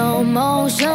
有梦想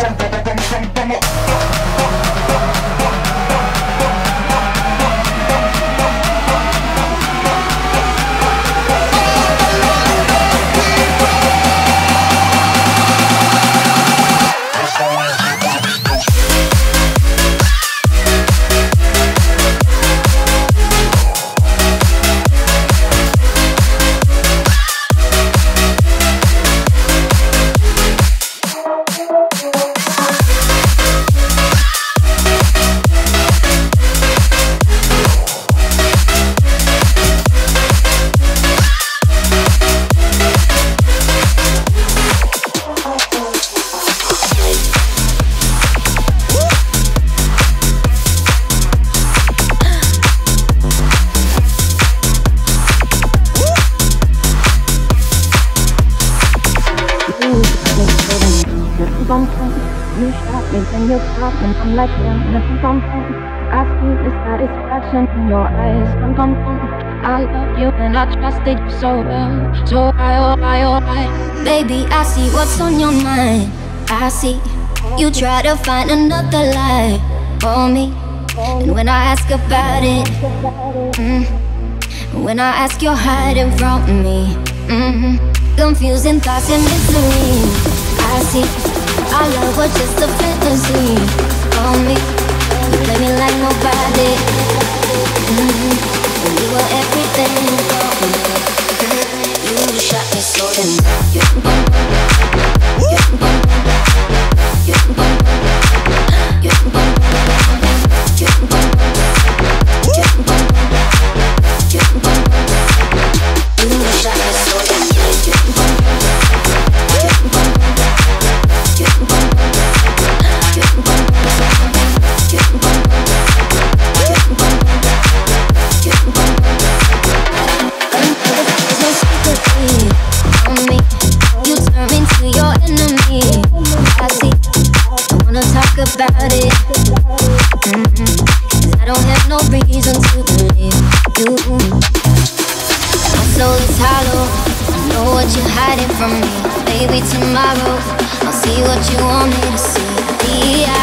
Santa so well. So I, oh, I, oh, I. Baby, I see what's on your mind. I see you try to find another life for me. And when I ask about it, mm, when I ask, you're hiding from me. Mm-hmm. Confusing thoughts and misery. I see our love was just a fantasy. On me, you me like nobody. Mm-hmm. You were everything mm-hmm. you shot me. You you you you you you you. You. tomorrow I'll see what you want me to see.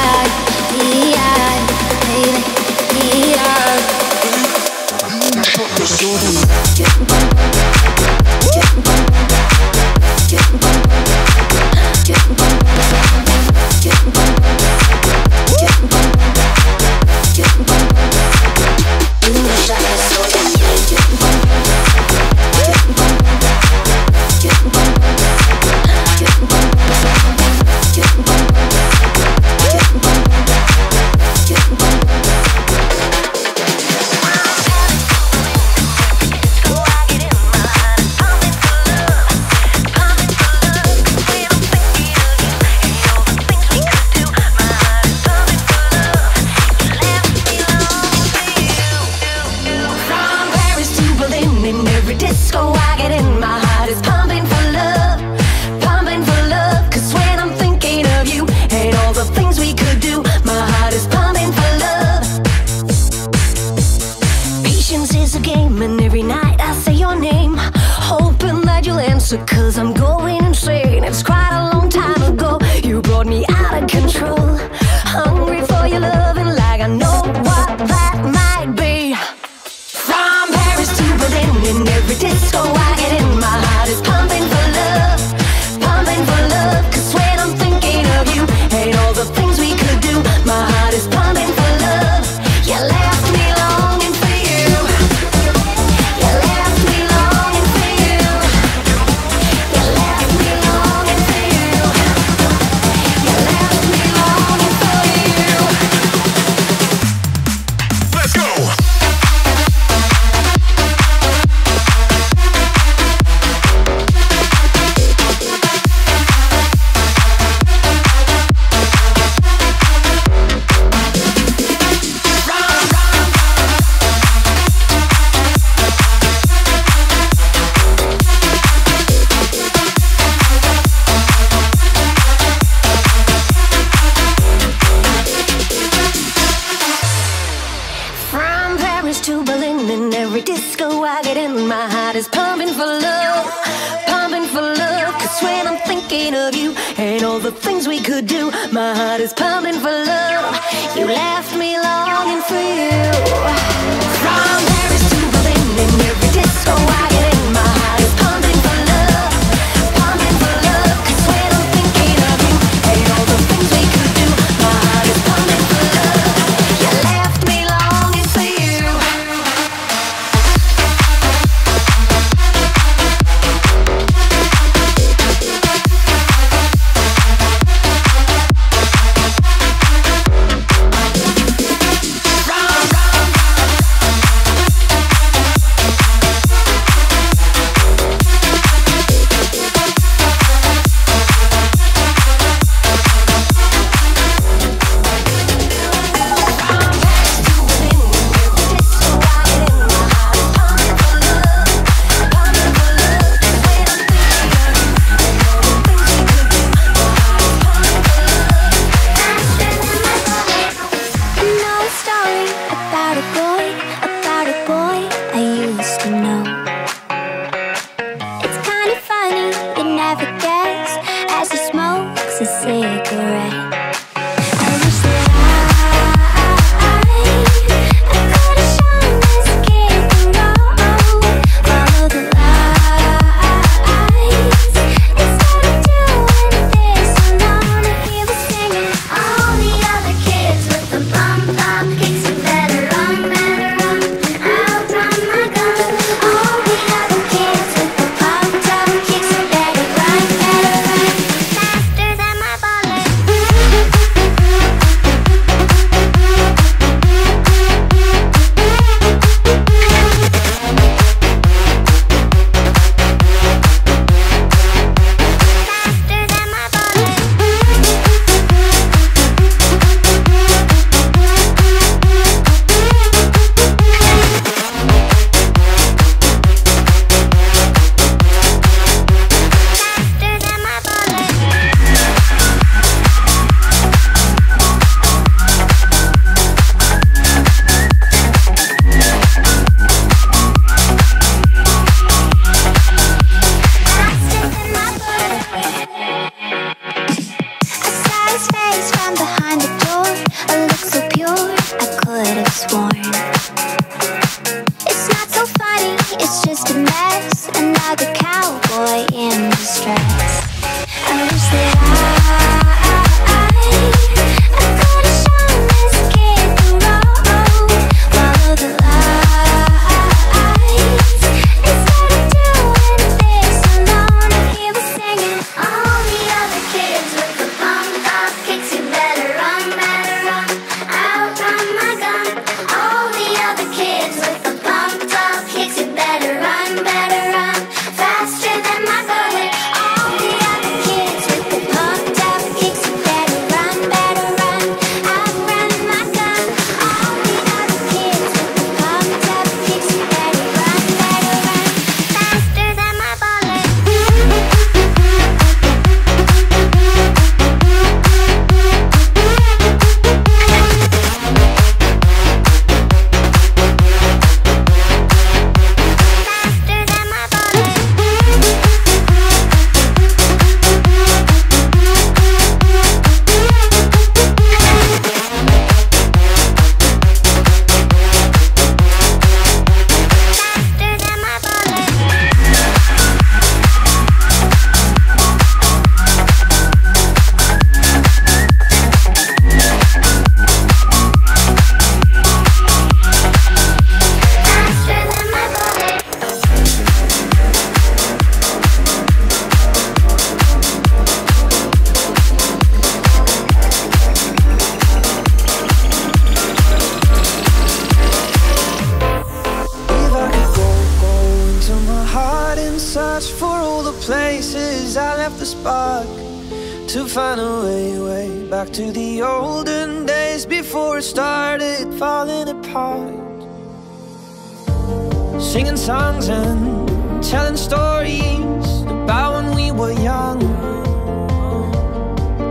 Singing songs and telling stories about when we were young.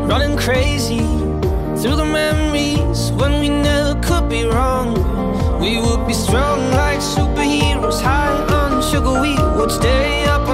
Running crazy through the memories when we never could be wrong. We would be strong like superheroes, high on sugar. We would stay up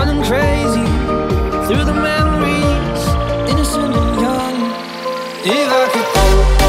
running crazy through the memories, innocent and young. If I could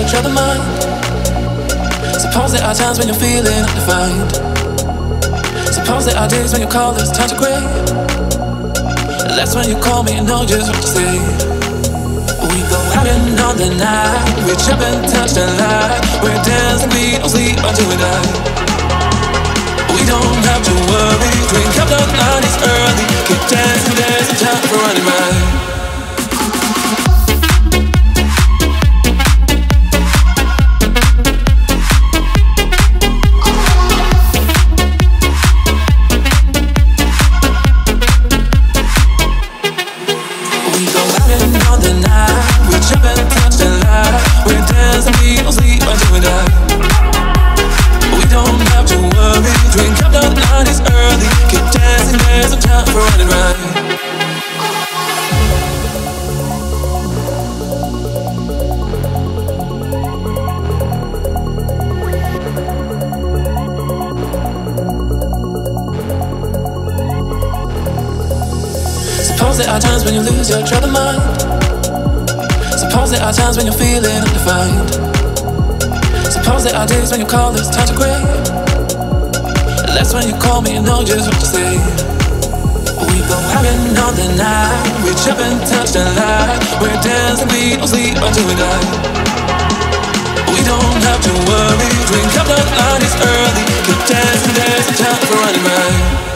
your troubled mind. Suppose there are times when you're feeling undefined. Suppose there are days when you call this time to gray. That's when you call me and know just what to say. We go out and on the night. We trip and touch the light. We're dancing, we don't sleep until we die. We don't have to worry. Drink up the night, it's early. Keep dancing, there's no time for running right. Suppose there are times when you lose your troubled mind. Suppose there are times when you're feeling undefined. Suppose there are days when you call this time to gray. That's when you call me and know just what to say. Go and on the night. We trip and touch the light. We're dancing, we don't sleep until we die. We don't have to worry. Drink up the night, it's early. Keep dancing, no time for running right.